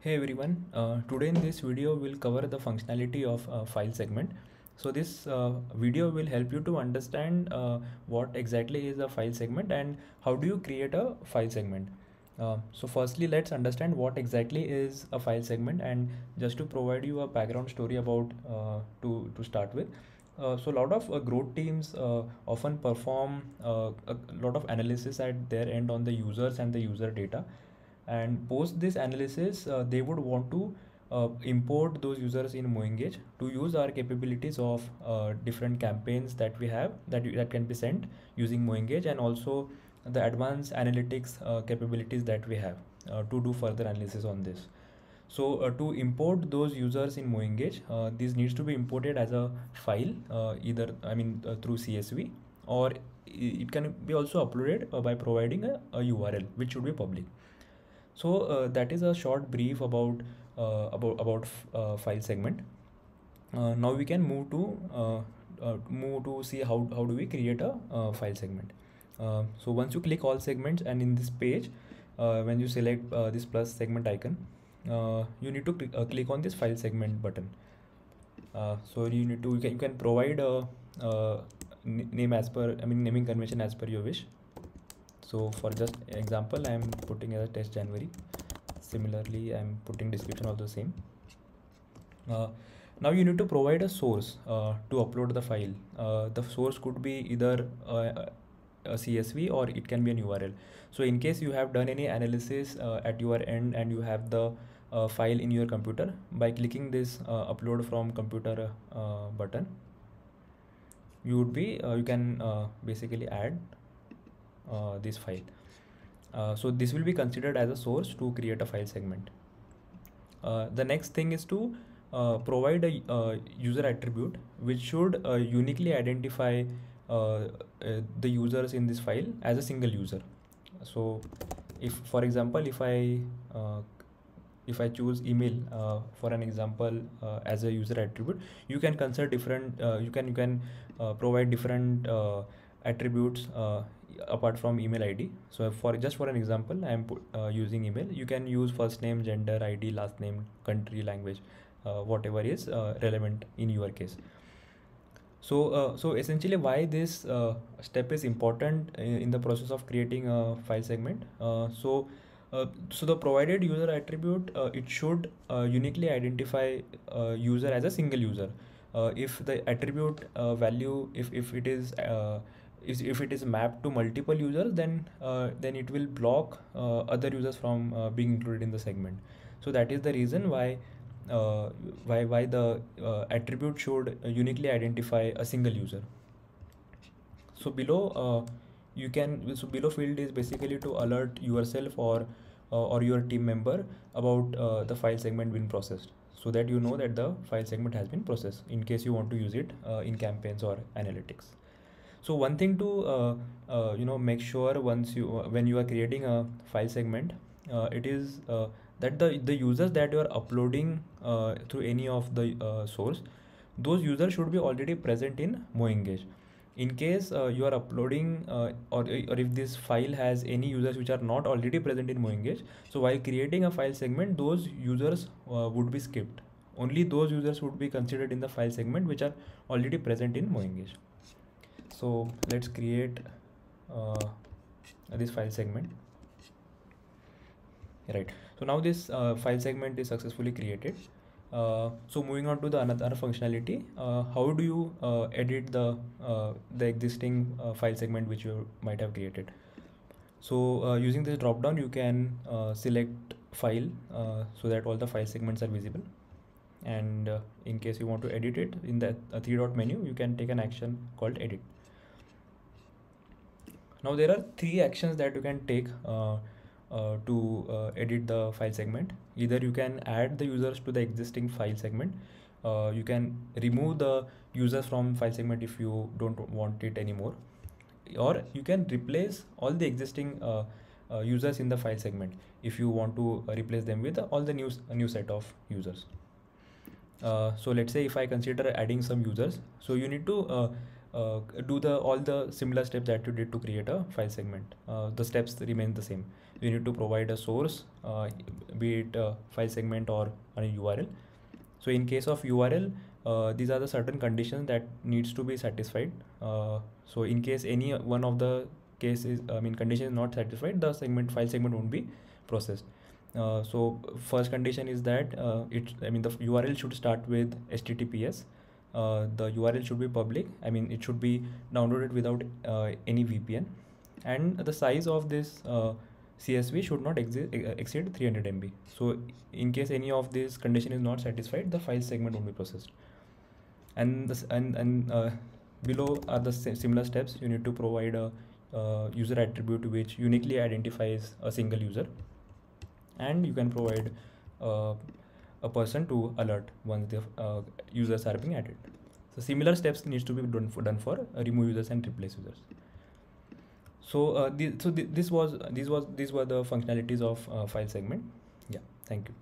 Hey everyone, uh, today in this video we'll cover the functionality of uh, file segment. So this uh, video will help you to understand uh, what exactly is a file segment and how do you create a file segment. Uh, so firstly let's understand what exactly is a file segment and just to provide you a background story about uh, to, to start with. Uh, so a lot of uh, growth teams uh, often perform a lot of analysis at their end on the users and the user data and post this analysis uh, they would want to uh, import those users in moengage to use our capabilities of uh, different campaigns that we have that, that can be sent using moengage and also the advanced analytics uh, capabilities that we have uh, to do further analysis on this. So uh, to import those users in moengage this needs to be imported as a file either i mean through csv or it can be also uploaded by providing a, a url which should be public so uh, that is a short brief about uh, about about uh, file segment. Uh, now we can move to uh, uh, move to see how how do we create a file segment. So once you click all segments and in this page, when you select this plus segment icon, you need to cl- click on this file segment button. So you need to you can, you can provide a, name as per I mean naming convention as per your wish so for just example i'm putting as a test january. Similarly i'm putting description also the same. Uh, now you need to provide a source uh, to upload the file. Uh, the source could be either uh, a csv or it can be an url so in case you have done any analysis uh, at your end and you have the uh, file in your computer by clicking this uh, upload from computer button you would be you can basically add uh, this file. Uh, so this will be considered as a source to create a file segment. Uh, the next thing is to uh, provide a user attribute which should uh, uniquely identify the users in this file as a single user. So if for example if I if I choose email uh, for an example uh, as a user attribute, you can consider different. Uh, you can you can provide different attributes apart from email ID. So for just for an example, I am uh, using email. You can use first name, gender, ID, last name, country, language, uh, whatever is uh, relevant in your case. So, uh, so essentially, why this uh, step is important i- in the process of creating a file segment? Uh, so, so the provided user attribute it should uniquely identify user as a single user. If the attribute value, if if it is is if it is mapped to multiple users, then uh, then it will block uh, other users from uh, being included in the segment. So that is the reason why uh, why why the uh, attribute should uniquely identify a single user so below uh, you can so below field is basically to alert yourself or or your team member about the file segment being processed so that you know that the file segment has been processed in case you want to use it in campaigns or analytics so one thing to uh, uh, you know make sure once you uh, when you are creating a file segment it is that the the users that you are uploading through any of the source those users should be already present in moengage. In case uh, you are uploading uh, or, or if this file has any users which are not already present in moengage so while creating a file segment those users uh, would be skipped. Only those users would be considered in the file segment which are already present in moengage so let's create uh, this file segment. Right. So now this uh, file segment is successfully created. Uh, so moving on to the another functionality uh, how do you uh, edit the uh, the existing file segment which you might have created? So using this drop down you can select file so that all the file segments are visible. And in case you want to edit it in the three dot menu you can take an action called edit now there are three actions that you can take uh, uh, to uh, edit the file segment. Either you can add the users to the existing file segment. Uh, you can remove the users from file segment if you don't want it anymore. Or you can replace all the existing uh, uh, users in the file segment if you want to replace them with all the new new set of users. So let's say if I consider adding some users, so you need to uh, do the all the similar steps that you did to create a file segment. Uh, the steps remain the same. You need to provide a source, uh, be it a file segment or a URL. So in case of URL, uh, these are the certain conditions that needs to be satisfied. Uh, so in case any one of the cases, I mean condition is not satisfied, the segment file segment won't be processed. Uh, so first condition is that it i mean the url should start with https uh, the url should be public. I mean it should be downloaded without uh, any vpn and the size of this uh, csv should not exceed 300 mb so in case any of this condition is not satisfied the file segment won't be processed. And and and uh, below are the similar steps. You need to provide a user attribute which uniquely identifies a single user. And you can provide uh, a person to alert once the uh, users are being added. So similar steps needs to be done for, done for uh, remove users and replace users. So uh, the, so th this was these was these were the functionalities of uh, file segment. Yeah, thank you.